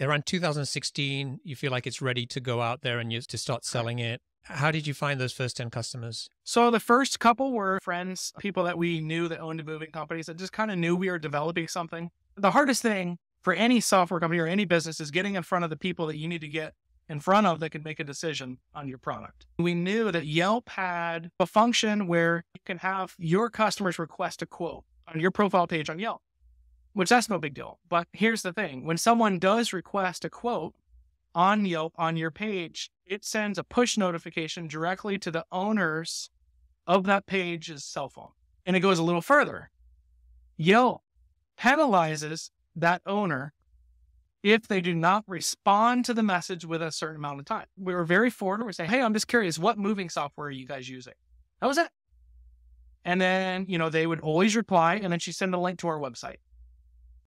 around 2016, you feel like it's ready to go out there and you to start selling it. How did you find those first 10 customers? So the first couple were friends, people that we knew that owned moving companies that just kind of knew we were developing something. The hardest thing for any software company or any business is getting in front of the people that you need to get in front of that can make a decision on your product. We knew that Yelp had a function where you can have your customers request a quote on your profile page on Yelp, which that's no big deal. But here's the thing when someone does request a quote on Yelp on your page, it sends a push notification directly to the owners of that page's cell phone. And it goes a little further. Yelp penalizes that owner if they do not respond to the message with a certain amount of time. We were very forward. We say, hey, I'm just curious, what moving software are you guys using? That was it. And then, you know, they would always reply and then she send a link to our website.